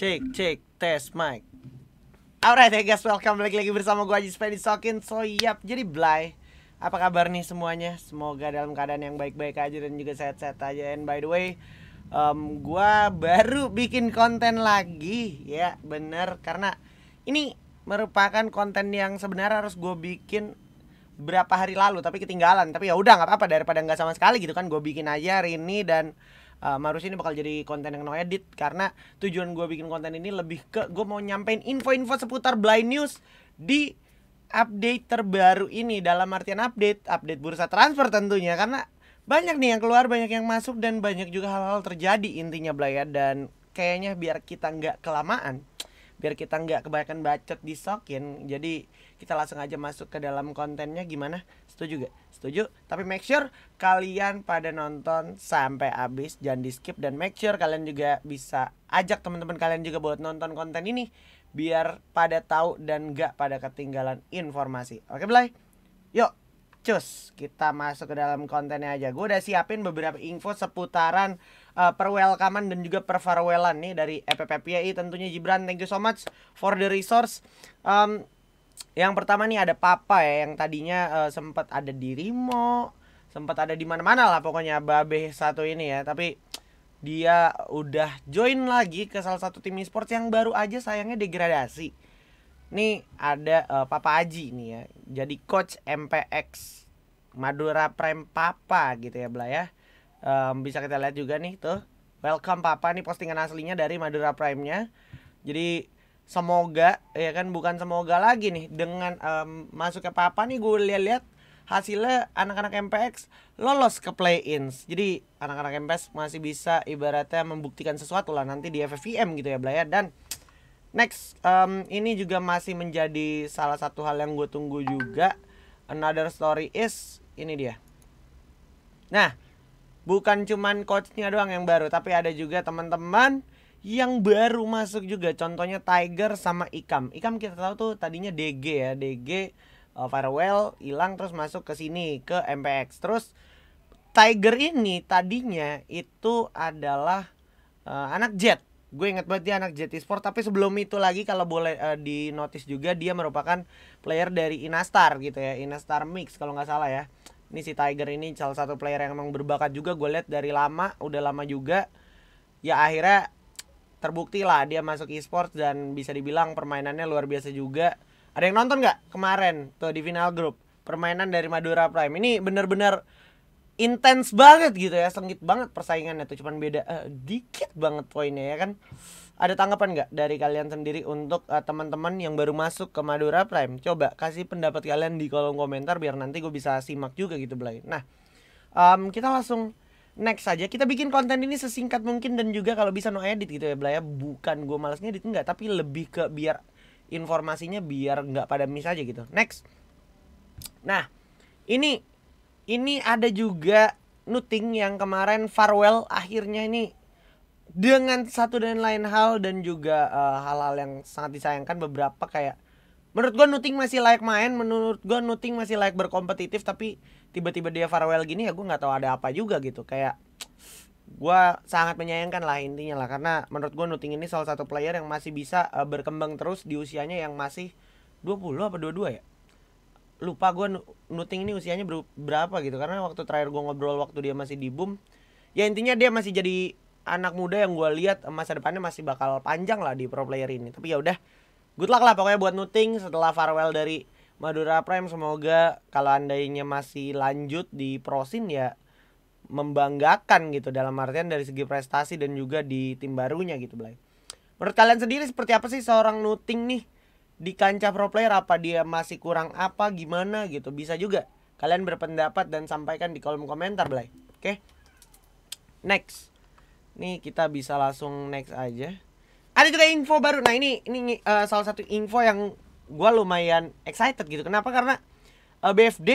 Cek, cek, tes mic. Alright ya guys, welcome balik lagi bersama gue Aji Spedi Sokin. So yap, jadi Blay. Apa kabar nih semuanya? Semoga dalam keadaan yang baik-baik aja dan juga sehat-sehat aja. And by the way, um, gue baru bikin konten lagi. Ya bener, karena ini merupakan konten yang sebenarnya harus gue bikin berapa hari lalu tapi ketinggalan. Tapi ya udah nggak apa-apa. Daripada nggak sama sekali gitu kan gue bikin aja hari ini dan uh, Marus ini bakal jadi konten yang no edit karena tujuan gue bikin konten ini lebih ke gue mau nyampein info-info seputar blind news di update terbaru ini. Dalam artian update update bursa transfer tentunya karena banyak nih yang keluar banyak yang masuk dan banyak juga hal-hal terjadi intinya Blaya dan kayaknya biar kita nggak kelamaan biar kita nggak kebanyakan bacot disokin jadi kita langsung aja masuk ke dalam kontennya gimana? Setuju gak setuju? Tapi make sure kalian pada nonton sampai habis jangan di skip dan make sure kalian juga bisa ajak teman-teman kalian juga buat nonton konten ini biar pada tahu dan nggak pada ketinggalan informasi. Oke Blay? Yuk cus kita masuk ke dalam kontennya aja. Gue udah siapin beberapa info seputaran uh, perwelkaman dan juga perfarwelan nih dari EPPPI tentunya Gibran thank you so much for the resource um, yang pertama nih ada Papa ya yang tadinya uh, sempat ada di Rimo sempat ada di mana-mana lah pokoknya Babe satu ini ya tapi dia udah join lagi ke salah satu tim esports yang baru aja sayangnya degradasi Nih ada uh, Papa Aji nih ya. Jadi coach MPX Madura Prime Papa gitu ya Bla ya. Um, bisa kita lihat juga nih tuh. Welcome Papa nih postingan aslinya dari Madura Prime-nya. Jadi semoga ya kan bukan semoga lagi nih dengan um, masuk ke Papa nih gue lihat-lihat hasilnya anak-anak MPX lolos ke play-ins. Jadi anak-anak MPX masih bisa ibaratnya membuktikan sesuatu lah nanti di FFVM gitu ya Bla ya dan Next, um, ini juga masih menjadi salah satu hal yang gue tunggu juga. Another story is ini dia. Nah, bukan cuman coachnya doang yang baru, tapi ada juga teman-teman yang baru masuk juga. Contohnya Tiger sama Ikam. Ikam kita tahu tuh tadinya DG ya, DG uh, Farewell hilang terus masuk ke sini ke MPX. Terus Tiger ini tadinya itu adalah uh, anak Jet gue inget banget dia anak JT Sport tapi sebelum itu lagi kalau boleh uh, di notice juga dia merupakan player dari Inastar gitu ya Inastar Mix kalau nggak salah ya ini si Tiger ini salah satu player yang emang berbakat juga. Gue lihat dari lama udah lama juga. Ya akhirnya terbukti lah dia masuk e-sports dan bisa dibilang permainannya luar biasa juga. Ada yang nonton nggak kemarin tuh di final grup permainan dari Madura Prime. Ini bener-bener intens banget gitu ya. Sengit banget persaingannya tuh. Cuman beda uh, dikit banget poinnya ya kan ada tanggapan nggak dari kalian sendiri untuk uh, teman-teman yang baru masuk ke Madura Prime? Coba kasih pendapat kalian di kolom komentar biar nanti gue bisa simak juga gitu Blay. Nah um, kita langsung next saja kita bikin konten ini sesingkat mungkin dan juga kalau bisa no edit gitu ya Blay ya. Bukan gue malas ngedit enggak tapi lebih ke biar informasinya biar nggak pada miss aja gitu. Next. Nah ini ini ada juga Nuting yang kemarin farewell akhirnya ini dengan satu dan lain hal dan juga eh, hal-hal uh, yang sangat disayangkan beberapa kayak menurut gua Nuting masih layak main menurut gua Nuting masih layak berkompetitif tapi tiba-tiba dia farewell gini ya gua nggak tahu ada apa juga gitu. Kayak gua sangat menyayangkan lah intinya lah karena menurut gua Nuting ini salah satu player yang masih bisa uh, berkembang terus di usianya yang masih 20 apa 22 ya? Lupa gue nuting ini usianya berapa gitu karena waktu terakhir gue ngobrol waktu dia masih di boom ya intinya dia masih jadi anak muda yang gue lihat masa depannya masih bakal panjang lah di pro player ini. Tapi ya udah good luck lah pokoknya buat nuting setelah farewell dari Madura Prime. Semoga kalau andainya masih lanjut di prosin ya membanggakan gitu dalam artian dari segi prestasi dan juga di tim barunya gitu Blay. Menurut kalian sendiri seperti apa sih seorang nuting nih di kancah pro player? Apa dia masih kurang apa gimana gitu? Bisa juga kalian berpendapat dan sampaikan di kolom komentar Blay. Oke okay? next nih kita bisa langsung next aja. Ada juga info baru. Nah ini ini uh, salah satu info yang gue lumayan excited gitu. Kenapa? Karena uh, eh, BFD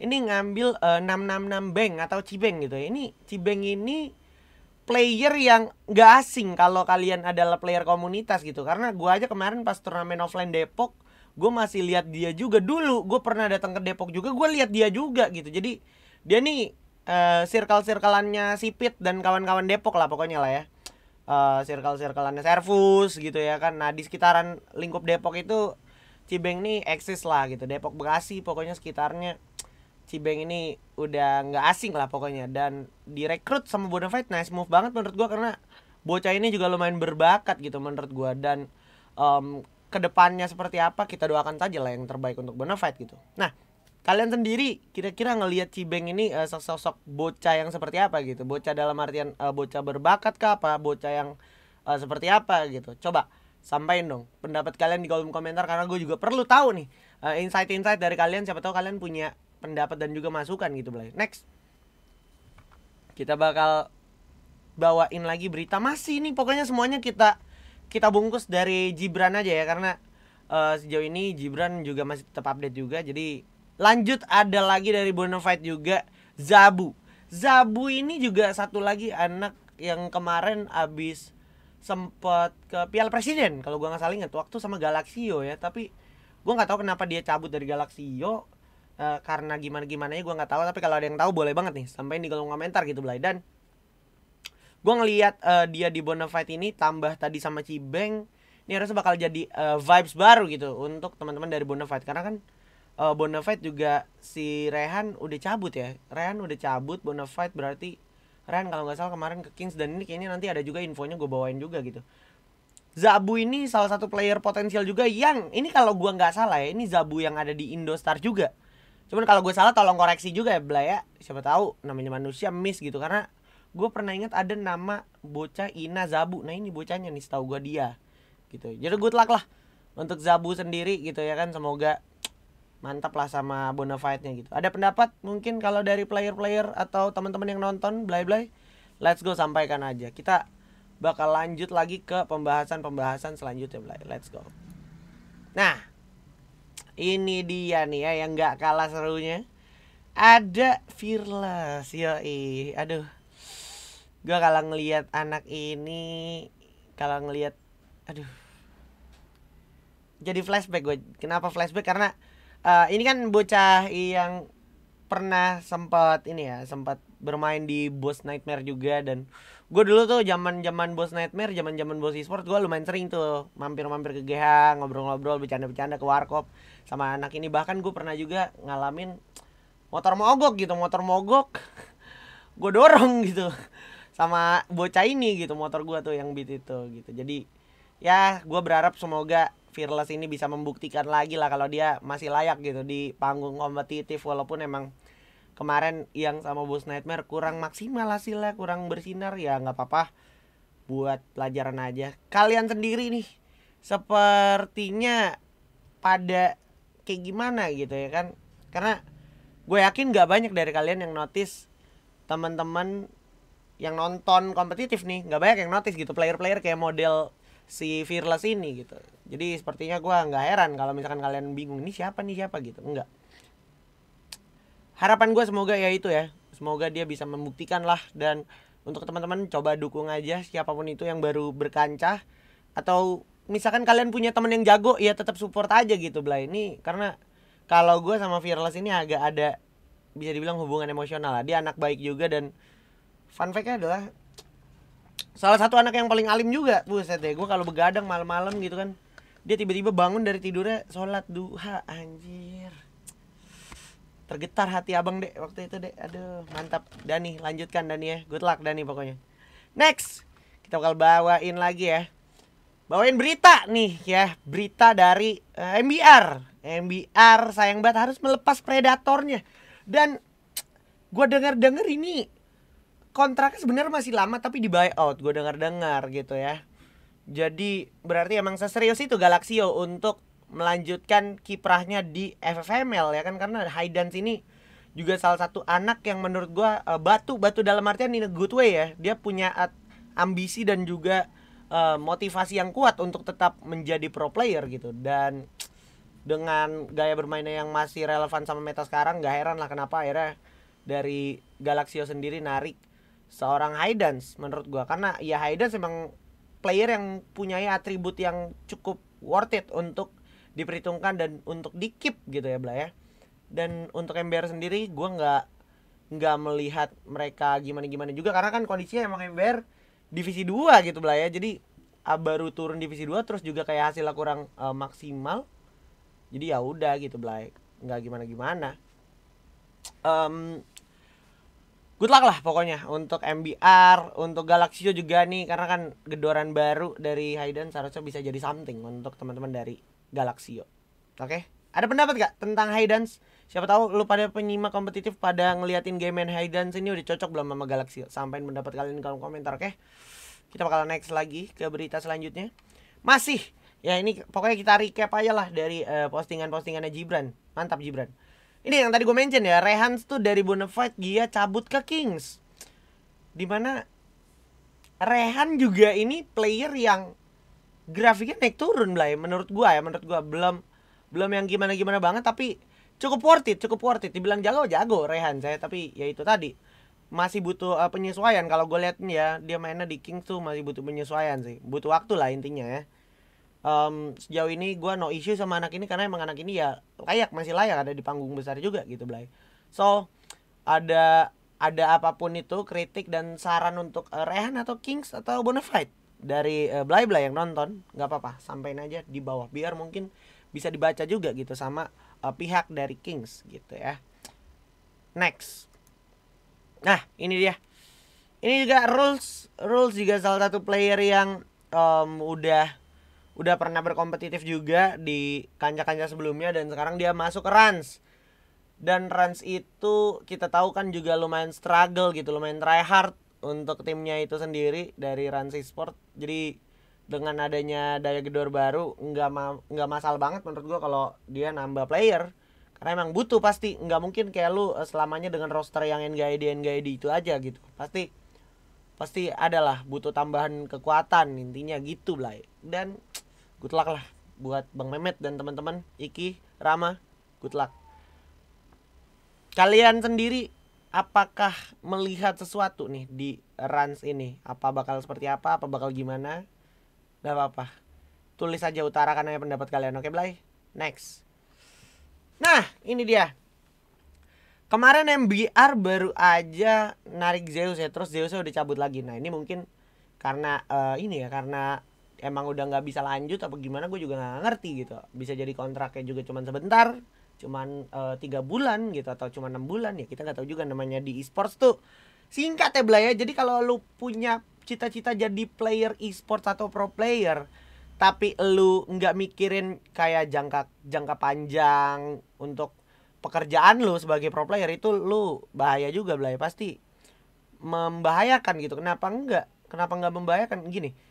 ini ngambil uh, 666 bank atau Cibeng gitu ya. Ini Cibeng ini player yang gak asing kalau kalian adalah player komunitas gitu. Karena gue aja kemarin pas turnamen offline Depok gue masih lihat dia juga. Dulu gue pernah datang ke Depok juga gue lihat dia juga gitu. Jadi dia nih uh, circle circleannya Sipit dan kawan-kawan Depok lah pokoknya lah ya. Uh, circle-circleannya Servus gitu ya kan. Nah di sekitaran lingkup Depok itu Cibeng nih eksis lah gitu. Depok Bekasi pokoknya sekitarnya Cibeng ini udah nggak asing lah pokoknya. Dan direkrut sama Bonafide nice move banget menurut gua karena bocah ini juga lumayan berbakat gitu menurut gua. Dan um, ke depannya seperti apa kita doakan saja lah yang terbaik untuk Bonafide gitu. Nah kalian sendiri kira-kira ngelihat Cibeng ini uh, sosok bocah yang seperti apa gitu? Bocah dalam artian uh, bocah berbakat kah apa? Bocah yang uh, seperti apa gitu? Coba sampaikan dong pendapat kalian di kolom komentar karena gue juga perlu tahu nih uh, insight-insight dari kalian. Siapa tahu kalian punya pendapat dan juga masukan gitu Blay. Next. Kita bakal bawain lagi berita masih nih. Pokoknya semuanya kita kita bungkus dari Gibran aja ya karena uh, sejauh ini Gibran juga masih tetap update juga. Jadi lanjut ada lagi dari Bonafide juga Zabu. Zabu ini juga satu lagi anak yang kemarin abis sempat ke Piala Presiden. Kalau gua nggak salah ingat waktu sama Galaxio ya. Tapi gua nggak tahu kenapa dia cabut dari Galaxio. Uh, karena gimana gimana ya gua nggak tahu. Tapi kalau ada yang tahu boleh banget nih. Sampaikan di kolom komentar gitu Blay. Dan gua ngelihat uh, dia di Bonafide ini tambah tadi sama Cibeng ini harusnya bakal jadi uh, vibes baru gitu untuk teman-teman dari Bonafide karena kan uh, Bonafide juga si Rehan udah cabut ya. Rehan udah cabut Bonafide berarti Ren kalau nggak salah kemarin ke Kings dan ini kayaknya nanti ada juga infonya gue bawain juga gitu. Zabu ini salah satu player potensial juga yang ini kalau gue nggak salah ya ini Zabu yang ada di Indostar juga. Cuman kalau gue salah tolong koreksi juga ya Bla ya. Siapa tahu namanya manusia miss gitu karena gue pernah ingat ada nama bocah Ina Zabu. Nah ini bocahnya nih setahu gue dia gitu. Jadi good luck lah untuk Zabu sendiri gitu ya kan semoga mantap lah sama Bonafide-nya gitu. Ada pendapat mungkin kalau dari player-player atau teman-teman yang nonton Blay-Blay? Let's go sampaikan aja. Kita bakal lanjut lagi ke pembahasan-pembahasan selanjutnya Blay. Let's go. Nah, ini dia nih ya yang nggak kalah serunya. Ada Fearless, yoi. Aduh. Gua kalau ngelihat anak ini kalau ngelihat aduh. Jadi flashback gue. Kenapa flashback? Karena uh, ini kan bocah yang pernah sempat ini ya sempat bermain di Boss Nightmare juga dan gue dulu tuh zaman zaman Boss Nightmare zaman zaman Boss Esport gue lumayan sering tuh mampir mampir ke GH ngobrol-ngobrol bercanda-bercanda ke warkop sama anak ini. Bahkan gue pernah juga ngalamin motor mogok gitu motor mogok. Gue dorong gitu sama bocah ini gitu motor gue tuh yang beat itu gitu. Jadi ya gue berharap semoga Fearless ini bisa membuktikan lagi lah kalau dia masih layak gitu di panggung kompetitif walaupun emang kemarin yang sama Bos Nightmare kurang maksimal hasilnya kurang bersinar ya nggak apa-apa. Buat pelajaran aja. Kalian sendiri nih sepertinya pada kayak gimana gitu ya kan? Karena gue yakin nggak banyak dari kalian yang notice teman-teman yang nonton kompetitif nih nggak banyak yang notice gitu player-player kayak model si Fearless ini gitu. Jadi sepertinya gue nggak heran kalau misalkan kalian bingung ini siapa nih siapa? gitu. Enggak harapan gue semoga ya itu ya. Semoga dia bisa membuktikan lah. Dan untuk teman-teman coba dukung aja siapa pun itu yang baru berkancah. Atau misalkan kalian punya temen yang jago ya tetap support aja gitu Blay. Ini karena kalau gue sama Fearless ini agak ada bisa dibilang hubungan emosional lah. Dia anak baik juga dan fun fact adalah salah satu anak yang paling alim juga. Buset deh gue kalau begadang malam-malam gitu kan dia tiba-tiba bangun dari tidurnya sholat duha anjir. Tergetar hati abang dek waktu itu dek. Aduh mantap. Dani lanjutkan Dani ya. Good luck Dani pokoknya. Next kita bakal bawain lagi ya. Bawain berita nih ya berita dari uh, eh, MBR MBR sayang banget harus melepas predatornya. Dan gue dengar dengar ini kontraknya sebenarnya masih lama tapi di buyout gue dengar dengar gitu ya. Jadi berarti emang seserius itu Galaxio untuk melanjutkan kiprahnya di FFML ya kan karena Haidans ini juga salah satu anak yang menurut gue uh, batu batu dalam artian in a good way ya. Dia punya uh, ambisi dan juga uh, motivasi yang kuat untuk tetap menjadi pro player gitu. Dan dengan gaya bermainnya yang masih relevan sama meta sekarang gak heran lah kenapa akhirnya dari Galaxio sendiri narik seorang Haidans menurut gua. Karena ya Haidans emang player yang punya atribut yang cukup worth it untuk diperhitungkan dan untuk di keep gitu ya Bla ya. Dan untuk MBR sendiri gua nggak nggak melihat mereka gimana gimana juga. Karena kan kondisinya emang MBR divisi 2 gitu lah ya. Jadi uh, baru turun divisi 2 terus juga kayak hasilnya kurang uh, maksimal. Jadi ya udah gitu Blay nggak gimana gimana um, good luck lah pokoknya untuk MBR untuk Galaxio juga nih karena kan gedoran baru dari Hayden seharusnya bisa jadi something untuk teman-teman dari Galaxio oke? Okay? ada pendapat gak tentang Haydens siapa tahu lu pada penyimak kompetitif pada ngeliatin game main Haydens ini udah cocok belum sama Galaxio sampaikan pendapat kalian di kolom komentar oke? Okay? kita bakal next lagi ke berita selanjutnya. Masih ya ini pokoknya kita recap aja lah dari uh, postingan-postingannya Gibran. Mantap Gibran ini yang tadi gue mention ya Rehans tuh dari Bonafide dia cabut ke Kings. Di mana Rehan juga ini player yang grafiknya naik turun lah ya menurut gue ya menurut gue belum belum yang gimana gimana banget tapi cukup worth it cukup worth it. Dibilang jago jago Rehan saya tapi ya itu tadi. Masih butuh uh, penyesuaian. Kalau gue lihat nih ya dia mainnya di King tuh masih butuh penyesuaian sih. Butuh waktu lah intinya ya um, sejauh ini gue no issue sama anak ini karena emang anak ini ya layak masih layak ada di panggung besar juga gitu Blay. So ada ada apa pun itu kritik dan saran untuk uh, Rehan atau Kings atau Bonafide dari uh, Blay Blay yang nonton nggak apa-apa sampaikan aja di bawah biar mungkin bisa dibaca juga gitu sama uh, pihak dari Kings gitu ya. Next. Nah, ini dia. Ini juga rules rules juga salah satu player yang um, udah udah pernah berkompetitif juga di kancah-kancah sebelumnya dan sekarang dia masuk ke Rans. Dan Rans itu kita tahu kan juga lumayan struggle gitu, lumayan try hard untuk timnya itu sendiri dari Rans Sport. Jadi dengan adanya daya gedor baru nggak ma nggak masalah banget menurut gua kalau dia nambah player karena emang butuh pasti nggak mungkin kayak lu eh, selamanya dengan roster yang NGID NGID itu aja gitu pasti pasti adalah butuh tambahan kekuatan intinya gitu lah dan good luck lah buat Bang Mehmet dan teman-teman Iki Rama good luck. Kalian sendiri apakah melihat sesuatu nih di runs ini? Apa bakal seperti apa? Apa bakal gimana? Gak apa-apa. Tulis aja utarakan aja pendapat kalian oke Blay? Next. Nah, ini dia. Kemarin MBR baru aja narik Zeus ya, terus Zeusnya udah cabut lagi. Nah, ini mungkin karena uh, ini ya, karena emang udah nggak bisa lanjut apa gimana gue juga nggak ngerti gitu. Bisa jadi kontraknya juga cuman sebentar, cuman eh, tiga uh, bulan gitu atau cuma enam bulan ya kita nggak tahu juga namanya di esports tuh. Singkat ya Blay ya. Jadi kalau lu punya cita-cita jadi player esports atau pro player tapi lu nggak mikirin kayak jangka jangka panjang untuk pekerjaan lu sebagai pro player itu lu bahaya juga belai pasti membahayakan gitu. Kenapa enggak kenapa nggak membahayakan? Gini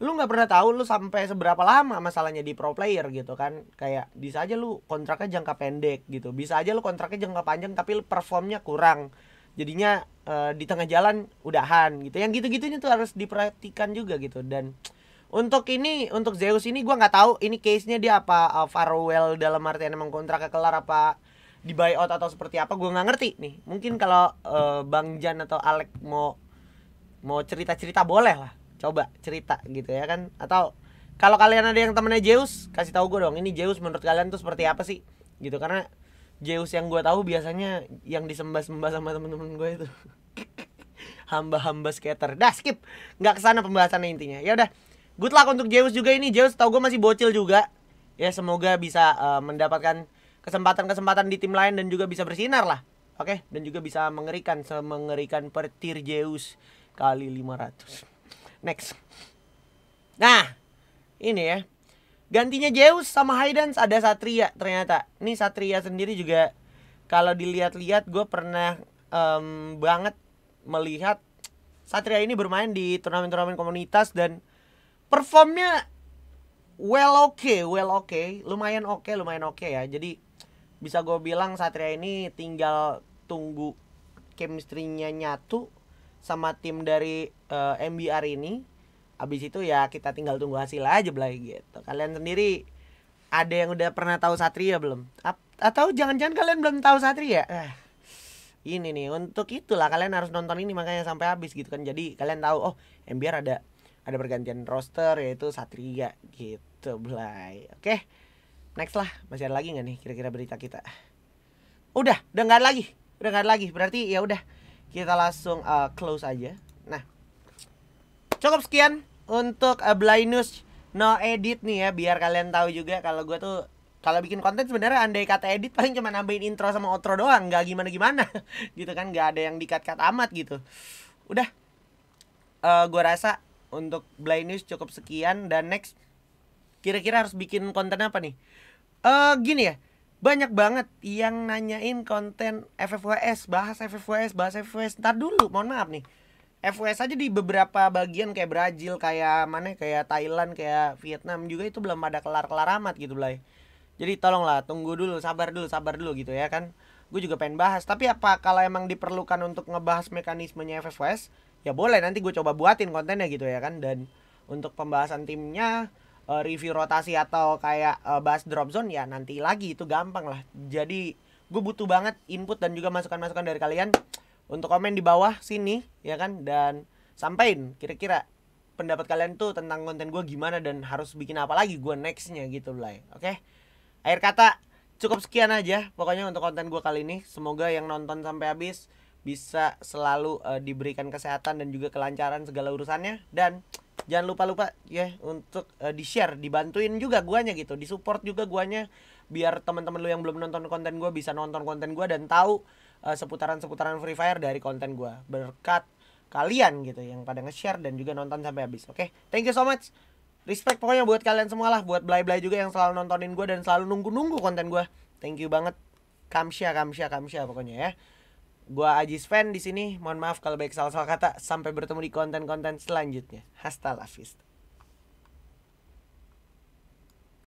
lu nggak pernah tahu lu sampai seberapa lama masalahnya di pro player gitu kan. Kayak bisa aja lu kontraknya jangka pendek gitu. Bisa aja lu kontraknya jangka panjang tapi lu performnya kurang. Jadinya uh, di tengah jalan udahan gitu. Yang gitu-gitunya tuh harus diperhatikan juga gitu. Dan untuk ini untuk Zeus ini gue nggak tahu ini case nya dia apa uh, farewell dalam artian emang kontraknya kelar apa di buyout atau seperti apa gue nggak ngerti nih. Mungkin kalau uh, Bang Jan atau Alek mau mau cerita cerita boleh lah coba cerita gitu ya kan. Atau kalau kalian ada yang temennya Zeus kasih tahu gue dong ini Zeus menurut kalian tuh seperti apa sih? Gitu karena Zeus yang gue tahu biasanya yang disembah-sembah sama temen-temen gue itu. Hamba-hamba skater. Dah skip. Nggak ke sana pembahasannya intinya. Ya udah good luck untuk Zeus juga ini. Zeus tau gue masih bocil juga. Ya semoga bisa uh, mendapatkan kesempatan-kesempatan di tim lain dan juga bisa bersinar lah. Oke? Okay? dan juga bisa mengerikan semengerikan petir Zeus kali 500 next. Nah ini ya. Gantinya Zeus sama Haydans ada Satria ternyata. Ini Satria sendiri juga kalau dilihat-lihat gue pernah um, banget melihat Satria ini bermain di turnamen-turnamen komunitas dan performnya well oke okay, well oke okay. lumayan oke okay, lumayan oke okay ya. Jadi bisa gue bilang Satria ini tinggal tunggu chemistry-nya nyatu sama tim dari uh, eh, MBR ini habis itu ya kita tinggal tunggu hasil aja belai gitu. Kalian sendiri ada yang udah pernah tahu Satria belum? Atau jangan-jangan kalian belum tahu Satria? Eh, ini nih untuk itulah kalian harus nonton ini makanya sampai habis gitu kan. Jadi kalian tahu oh MBR ada ada pergantian roster yaitu Satria gitu Blay. Oke next lah. Masih ada lagi nggak nih kira-kira berita kita? Udah udah nggak ada lagi. Udah nggak ada lagi. Berarti ya udah kita langsung uh, close aja. Nah cukup sekian untuk uh, Blind News. No edit nih ya biar kalian tahu juga kalau gue tuh kalau bikin konten sebenarnya andai kata edit paling cuma nambahin intro sama outro doang. Nggak gimana gimana gitu kan nggak ada yang dikat kat amat gitu. Udah. Uh, gue rasa untuk blind cukup sekian. Dan next kira-kira harus bikin konten apa nih? Uh, gini ya banyak banget yang nanyain konten FFWS bahas FFWS bahas FFWS ntar dulu mohon maaf nih FWS aja di beberapa bagian kayak Brazil, kayak mana, kayak Thailand, kayak Vietnam juga itu belum ada kelar-kelar amat gitu lah. Jadi tolonglah tunggu dulu, sabar dulu, sabar dulu gitu ya kan. Gue juga pengen bahas. Tapi apa kalau emang diperlukan untuk ngebahas mekanismenya FFWS, ya boleh nanti gue coba buatin kontennya gitu ya kan. Dan untuk pembahasan timnya, eh, review rotasi atau kayak uh, bahas drop zone ya nanti lagi. Itu gampang lah. Jadi gue butuh banget input dan juga masukan-masukan dari kalian untuk komen di bawah sini ya kan? Dan sampaikan kira-kira pendapat kalian tuh tentang konten gue gimana dan harus bikin apa lagi gue nextnya gitu lah oke? Okay? akhir kata cukup sekian aja pokoknya untuk konten gue kali ini. Semoga yang nonton sampai habis bisa selalu uh, diberikan kesehatan dan juga kelancaran segala urusannya. Dan jangan lupa lupa ya untuk uh, di share dibantuin juga guanya gitu disupport juga guanya biar teman-teman lu yang belum nonton konten gue bisa nonton konten gue dan tahu uh, seputaran-seputaran Free Fire dari konten gue berkat kalian gitu yang pada nge-share dan juga nonton sampai habis. Oke, okay? thank you so much. Respect pokoknya buat kalian semua lah, buat Blay Blay juga yang selalu nontonin gue dan selalu nunggu-nunggu konten gue. Thank you banget. Kamsya, kamsya, kamsya pokoknya ya. Gua Ajis fan di sini. Mohon maaf kalau baik salah-salah kata. Sampai bertemu di konten-konten selanjutnya. Hasta la vista.